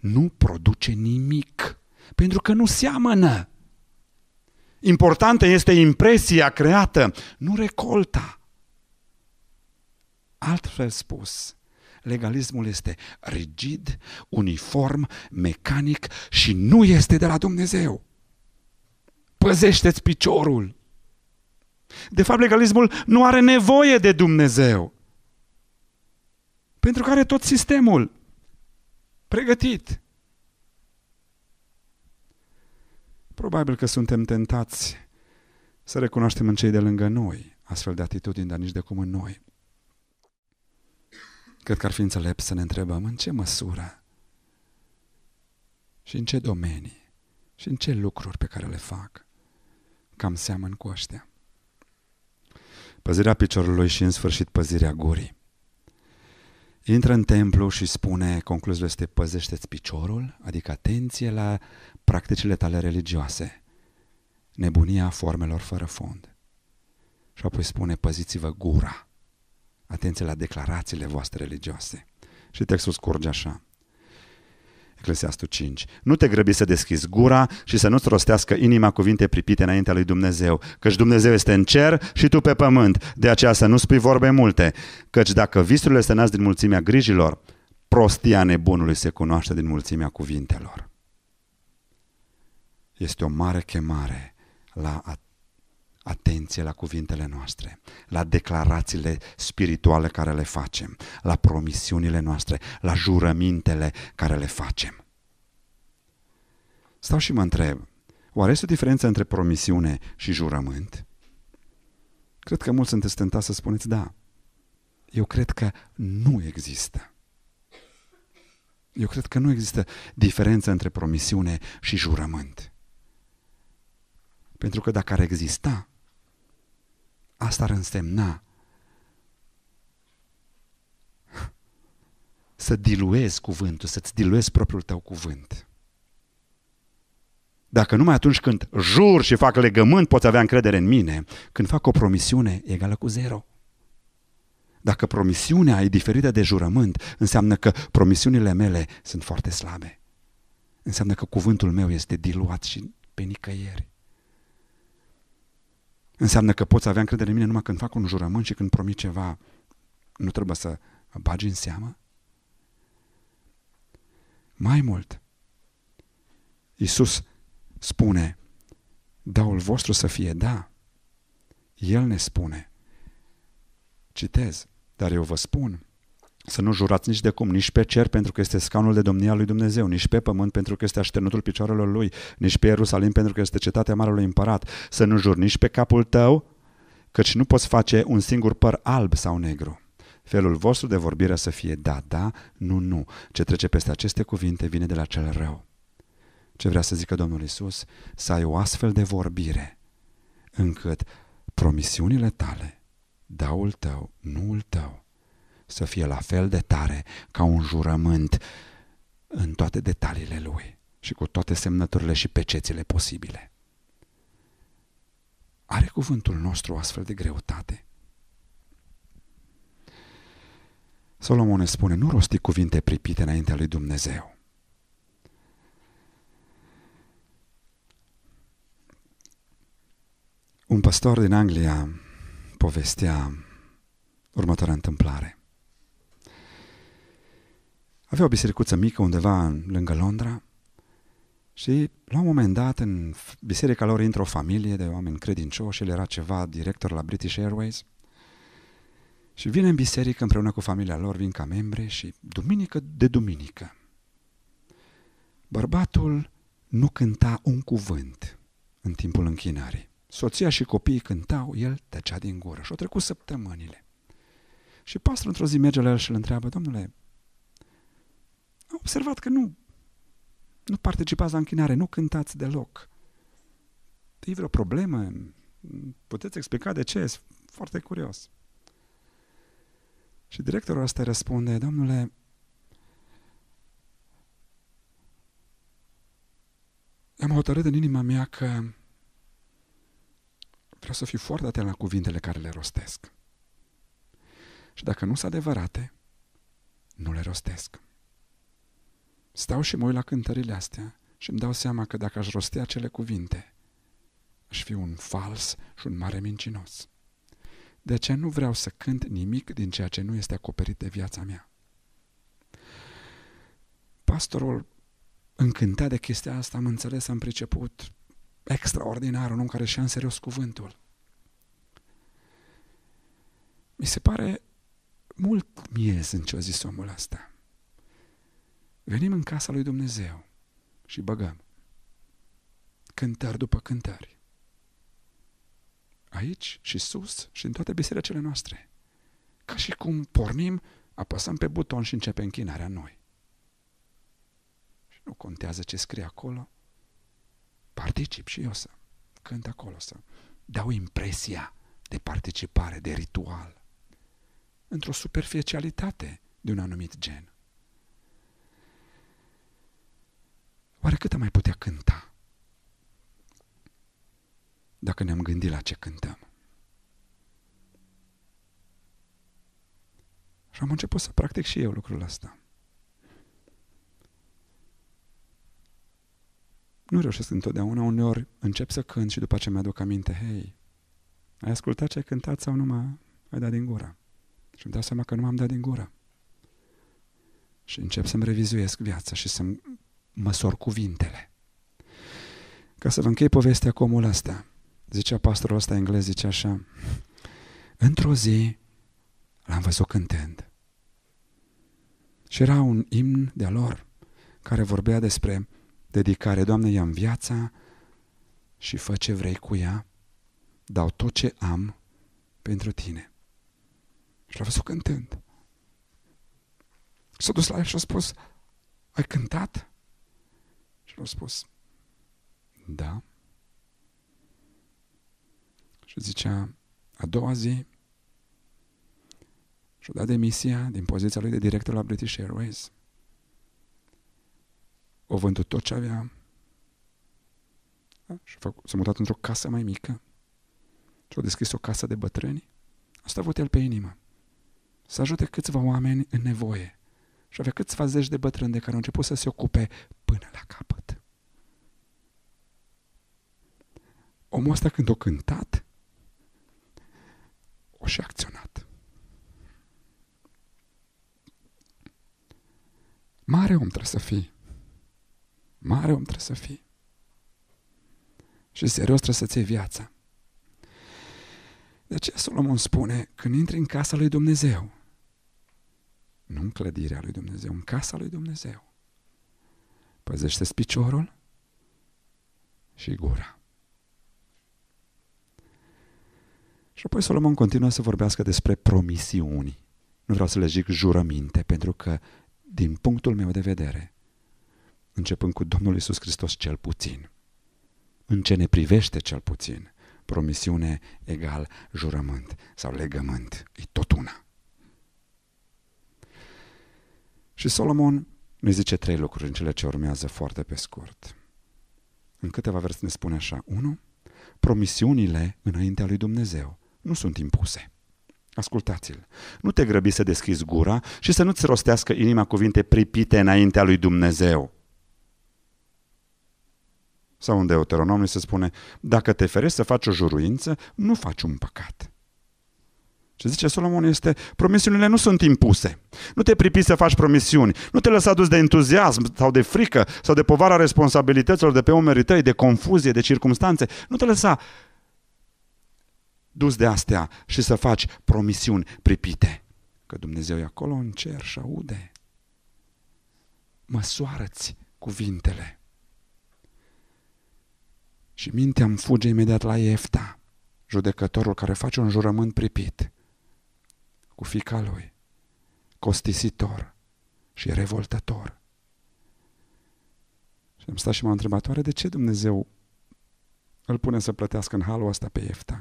Nu produce nimic, pentru că nu seamănă. Importantă este impresia creată, nu recolta. Altfel spus, legalismul este rigid, uniform, mecanic și nu este de la Dumnezeu. Păzește-ți piciorul. De fapt, legalismul nu are nevoie de Dumnezeu. Pentru că are tot sistemul pregătit. Probabil că suntem tentați să recunoaștem în cei de lângă noi astfel de atitudini, dar nici de cum în noi. Cred că ar fi înțelept să ne întrebăm în ce măsură și în ce domenii și în ce lucruri pe care le fac cam seamăn cu ăștia. Păzirea piciorului și în sfârșit păzirea gurii. Intră în templu și spune, concluzia este păzește-ți piciorul, adică atenție la practicile tale religioase, nebunia formelor fără fond. Și apoi spune, păziți-vă gura, atenție la declarațiile voastre religioase. Și textul scurge așa. Eclesiastul 5. Nu te grăbi să deschizi gura și să nu-ți rostească inima cuvinte pripite înaintea lui Dumnezeu, căci Dumnezeu este în cer și tu pe pământ, de aceea să nu spui vorbe multe, căci dacă visurile se nasc din mulțimea grijilor, prostia nebunului se cunoaște din mulțimea cuvintelor. Este o mare chemare la atenție la cuvintele noastre, la declarațiile spirituale care le facem, la promisiunile noastre, la jurămintele care le facem. Stau și mă întreb, oare este o diferență între promisiune și jurământ? Cred că mulți sunteți tentați să spuneți da. Eu cred că nu există. Eu cred că nu există diferență între promisiune și jurământ. Pentru că dacă ar exista, Asta ar însemna să diluezi cuvântul, să-ți diluezi propriul tău cuvânt. Dacă numai atunci când jur și fac legământ poți avea încredere în mine, când fac o promisiune egală cu zero. Dacă promisiunea e diferită de jurământ, înseamnă că promisiunile mele sunt foarte slabe. Înseamnă că cuvântul meu este diluat și pe nicăieri. Înseamnă că poți avea încredere în mine numai când fac un jurământ și când promit ceva, nu trebuie să bagi în seamă? Mai mult, Iisus spune, daul vostru să fie da. El ne spune, citez, dar eu vă spun, să nu jurați nici de cum, nici pe cer pentru că este scaunul de domnia lui Dumnezeu, nici pe pământ pentru că este așternutul picioarelor lui, nici pe Ierusalim pentru că este cetatea Marelui Împărat. Să nu juri nici pe capul tău, căci nu poți face un singur păr alb sau negru. Felul vostru de vorbire să fie da, da, nu, nu. Ce trece peste aceste cuvinte vine de la cel rău. Ce vrea să zică Domnul Isus? Să ai o astfel de vorbire încât promisiunile tale, daul tău, nuul tău, să fie la fel de tare ca un jurământ în toate detaliile lui și cu toate semnăturile și pecețile posibile. Are cuvântul nostru astfel de greutate? Solomon ne spune, nu rosti cuvinte pripite înaintea lui Dumnezeu. Un păstor din Anglia povestea următoarea întâmplare. Avea o bisericuță mică undeva lângă Londra și la un moment dat în biserica lor intră o familie de oameni credincioși, el era ceva director la British Airways Și vine în biserică împreună cu familia lor, vin ca membri și duminică de duminică. Bărbatul nu cânta un cuvânt în timpul închinării. Soția și copiii cântau, el tăcea din gură și au trecut săptămânile. Și pastorul într-o zi merge la el și îl întreabă, domnule, am observat că nu, nu participați la închinare, nu cântați deloc. E vreo problemă? Puteți explica de ce? Sunt foarte curios. Și directorul ăsta răspunde, domnule, am hotărât în inima mea că vreau să fiu foarte atent la cuvintele care le rostesc. Și dacă nu sunt adevărate, nu le rostesc. Stau și mă uit la cântările astea și îmi dau seama că dacă aș rosti acele cuvinte, aș fi un fals și un mare mincinos. De aceea nu vreau să cânt nimic din ceea ce nu este acoperit de viața mea. Pastorul încântat de chestia asta, am înțeles, am priceput extraordinar, un om care și-a în serios cuvântul. Mi se pare mult miez în ce a zis omul ăsta. Venim în casa lui Dumnezeu și băgăm cântări după cântări. Aici și sus și în toate bisericile noastre. Ca și cum pornim, apăsăm pe buton și începe închinarea noi. Și nu contează ce scrie acolo. Particip și eu să cânt acolo, să dau impresia de participare, de ritual într-o superficialitate de un anumit gen. Oare cât am mai putea cânta dacă ne-am gândit la ce cântăm? Și am început să practic și eu lucrul ăsta. Nu reușesc întotdeauna, uneori încep să cânt și după ce mi-aduc aminte, hei, ai ascultat ce ai cântat sau numai ai dat din gură? Și îmi dau seama că nu m-am dat din gură. Și încep să-mi revizuiesc viața și să-mi măsor cuvintele. Ca să vă închei povestea cu omul ăsta, zicea pastorul ăsta englez, zice așa, într-o zi l-am văzut cântând. Și era un imn de-a lor care vorbea despre dedicare. Doamne, ia-mi viața și fă ce vrei cu ea, dau tot ce am pentru tine. Și l-a văzut cântând. S-a dus la el și a spus, ai cântat? Și l-a spus, da. Și zicea, a doua zi, și-a dat demisia din poziția lui de director la British Airways. O vândut tot ce avea da? și s-a mutat într-o casă mai mică și a deschis o casă de bătrâni. Asta a avut el pe inimă să ajute câțiva oameni în nevoie. Și avea câțiva zeci de bătrâni de care au început să se ocupe până la capăt. Omul ăsta când o cântat, o și acționat. Mare om trebuie să fii. Mare om trebuie să fii. Și serios trebuie să-ți iei viața. De aceea Solomon spune, când intri în casa lui Dumnezeu, nu în clădirea lui Dumnezeu, în casa lui Dumnezeu, păzește piciorul și gura. Și apoi Solomon continuă să vorbească despre promisiuni. Nu vreau să le zic jurăminte, pentru că, din punctul meu de vedere, începând cu Domnul Isus Hristos cel puțin, în ce ne privește cel puțin, promisiune egal jurământ sau legământ. E tot una. Și Solomon ne zice trei lucruri în cele ce urmează foarte pe scurt. În câteva verse ne spune așa. Unu, promisiunile înaintea lui Dumnezeu nu sunt impuse. Ascultați-l. Nu te grăbi să deschizi gura și să nu-ți rostească inima cuvinte pripite înaintea lui Dumnezeu. Sau în Deuteronomie se spune, dacă te ferești să faci o juruință, nu faci un păcat. Ce zice Solomon este, promisiunile nu sunt impuse. Nu te pripi să faci promisiuni. Nu te lăsa dus de entuziasm sau de frică sau de povara responsabilităților de pe umerii tăi, de confuzie, de circumstanțe. Nu te lăsa. dus de astea și să faci promisiuni pripite. Că Dumnezeu e acolo în cer și aude. Măsoară-ți cuvintele. Și mintea îmi fuge imediat la Efta, judecătorul care face un jurământ pripit cu fica lui, costisitor și revoltător. Și am stat și m-am întrebat, oare de ce Dumnezeu îl pune să plătească în halul ăsta pe Efta,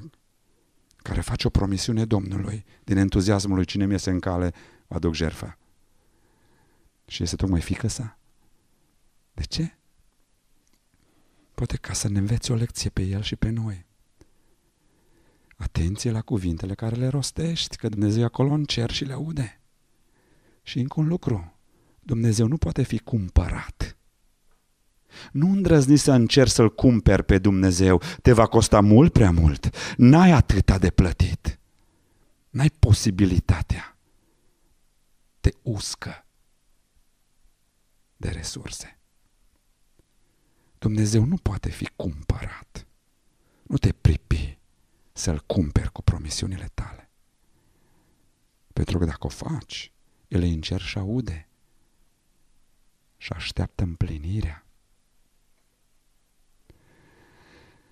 care face o promisiune Domnului din entuziasmul lui cine mi iese în cale, o aduc jertfa. Și este tocmai fică sa. De ce? Poate ca să ne înveți o lecție pe el și pe noi. Atenție la cuvintele care le rostești, că Dumnezeu e acolo în cer și le aude. Și încă un lucru, Dumnezeu nu poate fi cumpărat. Nu îndrăzni să încerci să-L cumperi pe Dumnezeu, te va costa mult prea mult. N-ai atâta de plătit. N-ai posibilitatea. Te uscă de resurse. Dumnezeu nu poate fi cumpărat. Nu te pripi să-L cumperi cu promisiunile tale. Pentru că dacă o faci, El îi încer și aude și așteaptă împlinirea.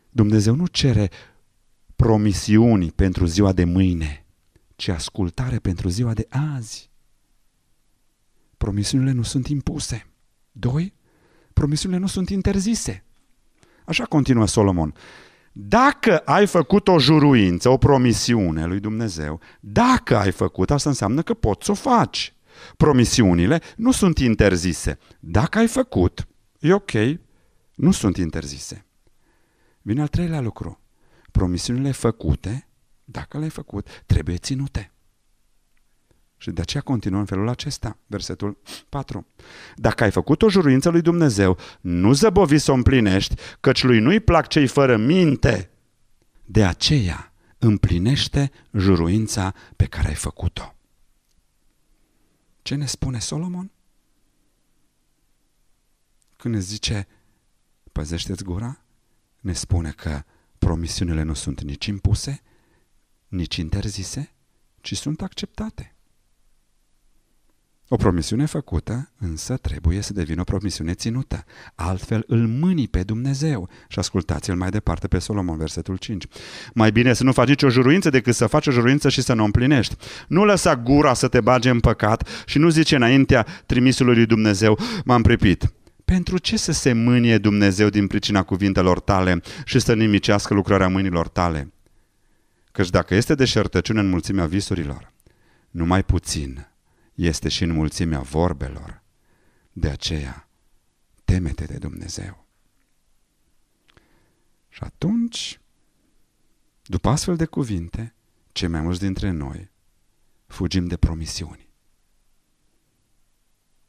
Dumnezeu nu cere promisiuni pentru ziua de mâine, ci ascultare pentru ziua de azi. Promisiunile nu sunt impuse. Doi, promisiunile nu sunt interzise. Așa continuă Solomon. Dacă ai făcut o juruință, o promisiune lui Dumnezeu, dacă ai făcut, asta înseamnă că poți să o faci. Promisiunile nu sunt interzise. Dacă ai făcut, e ok, nu sunt interzise. Vine al treilea lucru. Promisiunile făcute, dacă le-ai făcut, trebuie ținute. Și de aceea continuă în felul acesta, versetul 4. Dacă ai făcut o juruință lui Dumnezeu, nu zăbovi să o împlinești, căci lui nu-i plac cei fără minte. De aceea împlinește juruința pe care ai făcut-o. Ce ne spune Solomon? Când ne zice, păzește-ți gura, ne spune că promisiunile nu sunt nici impuse, nici interzise, ci sunt acceptate. O promisiune făcută, însă, trebuie să devină o promisiune ținută. Altfel îl mâni pe Dumnezeu. Și ascultați-l mai departe pe Solomon, versetul 5. Mai bine să nu faci nicio juruință decât să faci o juruință și să nu o împlinești. Nu lăsa gura să te bage în păcat și nu zice înaintea trimisului lui Dumnezeu, m-am pripit. Pentru ce să se mânie Dumnezeu din pricina cuvintelor tale și să nimicească lucrarea mâinilor tale? Căci dacă este deșertăciune în mulțimea visurilor, numai puțin este și în mulțimea vorbelor. De aceea, temete de Dumnezeu. Și atunci, după astfel de cuvinte, cei mai mulți dintre noi fugim de promisiuni.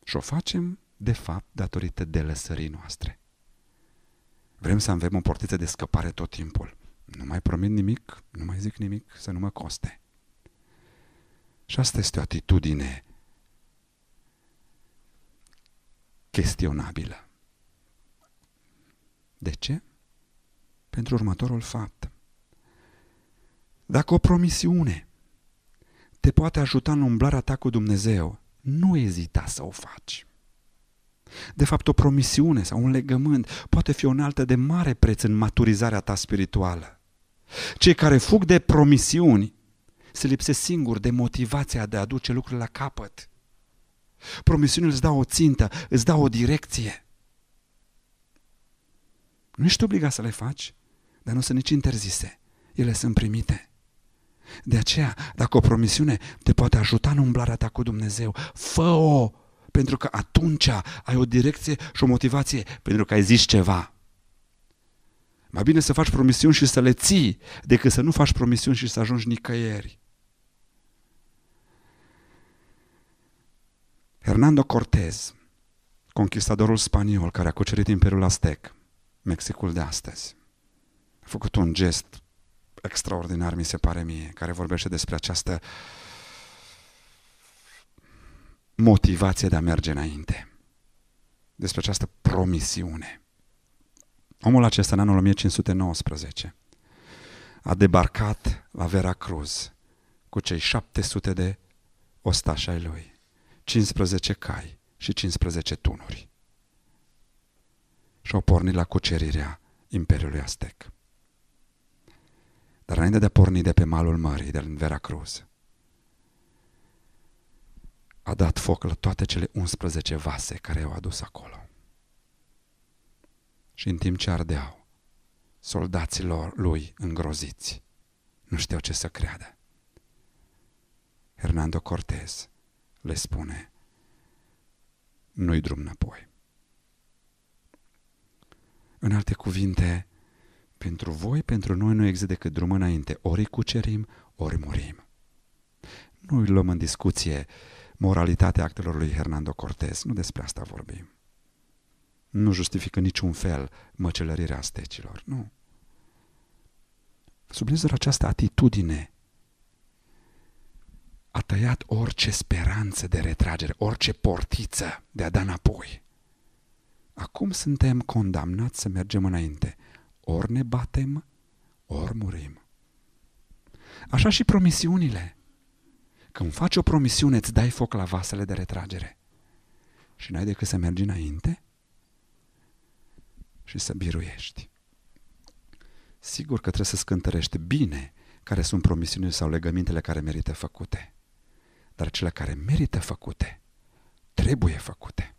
Și o facem, de fapt, datorită delăsării noastre. Vrem să avem o portiță de scăpare tot timpul. Nu mai promit nimic, nu mai zic nimic, să nu mă coste. Și asta este o atitudine chestionabilă. De ce? Pentru următorul fapt. Dacă o promisiune te poate ajuta în umblarea ta cu Dumnezeu, nu ezita să o faci. De fapt, o promisiune sau un legământ poate fi o înaltă de mare preț în maturizarea ta spirituală. Cei care fug de promisiuni se lipsesc singur de motivația de a duce lucrurile la capăt. Promisiunile îți dau o țintă, îți dau o direcție. Nu ești obligat să le faci, dar nu sunt nici interzise. Ele sunt primite. De aceea, dacă o promisiune te poate ajuta în umblarea ta cu Dumnezeu, fă-o, pentru că atunci ai o direcție și o motivație, pentru că ai zis ceva. Mai bine să faci promisiuni și să le ții, decât să nu faci promisiuni și să ajungi nicăieri. Hernando Cortez, conquistadorul spaniol care a cucerit Imperiul Aztec, Mexicul de astăzi, a făcut un gest extraordinar, mi se pare mie, care vorbește despre această motivație de a merge înainte, despre această promisiune. Omul acesta, în anul 1519, a debarcat la Veracruz cu cei 700 de ostași ai lui, 15 cai și 15 tunuri. Și au pornit la cucerirea Imperiului Aztec. Dar înainte de a porni de pe malul mării, de în Veracruz, a dat foc la toate cele 11 vase care i-au adus acolo. Și în timp ce ardeau, soldaților lui îngroziți nu știau ce să creadă. Hernando Cortez le spune, nu-i drum înapoi. În alte cuvinte, pentru voi, pentru noi nu există decât drum înainte. Ori cucerim, ori murim. Nu îi luăm în discuție moralitatea actelor lui Hernando Cortez. Nu despre asta vorbim. Nu justifică niciun fel măcelărirea astecilor. Nu. Subliniez această atitudine a tăiat orice speranță de retragere, orice portiță de a da înapoi. Acum suntem condamnați să mergem înainte. Ori ne batem, ori murim. Așa și promisiunile. Când faci o promisiune, îți dai foc la vasele de retragere. Și n-ai decât să mergi înainte și să biruiești. Sigur că trebuie să scântărești bine care sunt promisiunile sau legămintele care merită făcute. Dar cele care merită făcute, trebuie făcute.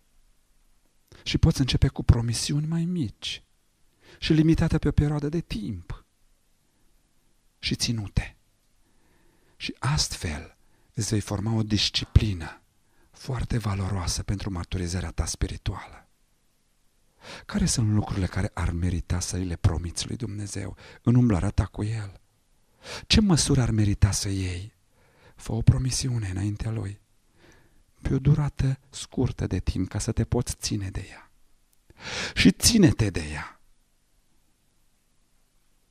Și poți începe cu promisiuni mai mici și limitate pe o perioadă de timp și ținute. Și astfel îți vei forma o disciplină foarte valoroasă pentru maturizarea ta spirituală. Care sunt lucrurile care ar merita să le promiți lui Dumnezeu în umblarea ta cu El? Ce măsuri ar merita să iei? Fă o promisiune înaintea Lui pe o durată scurtă de timp ca să te poți ține de ea. Și ține-te de ea.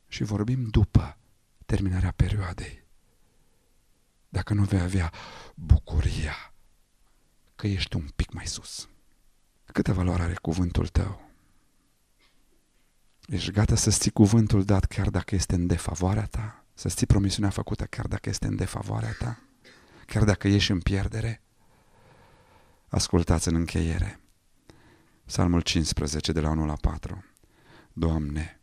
Și vorbim după terminarea perioadei. Dacă nu vei avea bucuria că ești un pic mai sus. Câtă valoare are cuvântul tău? Ești gata să ții cuvântul dat chiar dacă este în defavoarea ta? Să ții promisiunea făcută chiar dacă este în defavoarea ta? Chiar dacă ești în pierdere? Ascultați în încheiere. Psalmul 15, de la 1 la 4. Doamne,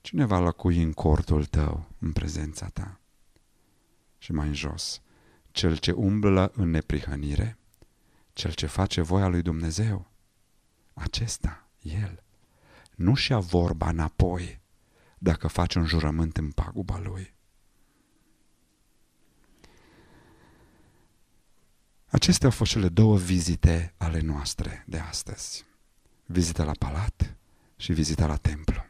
cine va locui în cortul Tău, în prezența Ta? Și mai în jos, cel ce umblă în neprihănire, cel ce face voia lui Dumnezeu, acesta, el, nu și-a vorba înapoi dacă face un jurământ în paguba lui. Acestea au fost cele două vizite ale noastre de astăzi. Vizita la palat și vizita la templu.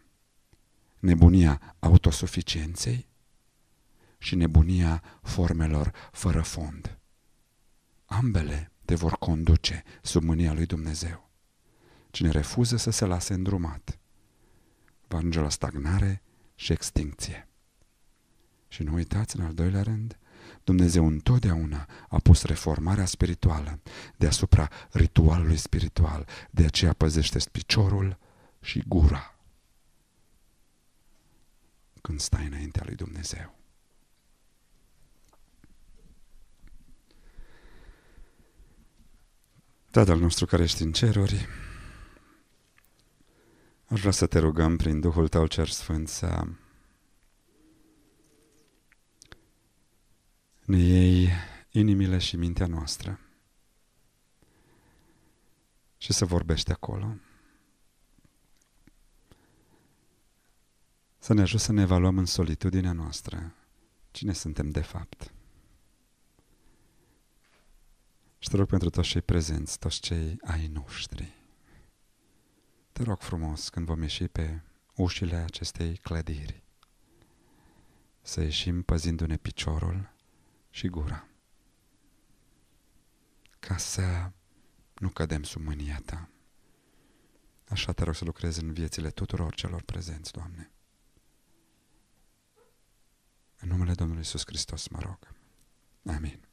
Nebunia autosuficienței și nebunia formelor fără fond. Ambele te vor conduce sub mânia lui Dumnezeu. Cine refuză să se lase îndrumat, va ajunge la stagnare și extincție. Și nu uitați, în al doilea rând, Dumnezeu întotdeauna a pus reformarea spirituală deasupra ritualului spiritual. De aceea păzește piciorul și gura când stai înaintea lui Dumnezeu. Tatăl nostru care ești în ceruri, aș vrea să te rugăm prin Duhul Tău Cer Sfânt să ne iei inimile și mintea noastră și să vorbești acolo. Să ne ajut să ne evaluăm în solitudinea noastră cine suntem de fapt. Și te rog pentru toți cei prezenți, toți cei ai noștri. Te rog frumos când vom ieși pe ușile acestei clădiri să ieșim păzindu-ne piciorul și gura. Ca să nu cădem sub mânia ta. Așa te rog să lucrezi în viețile tuturor celor prezenți, Doamne. În numele Domnului Iisus Hristos mă rog. Amin.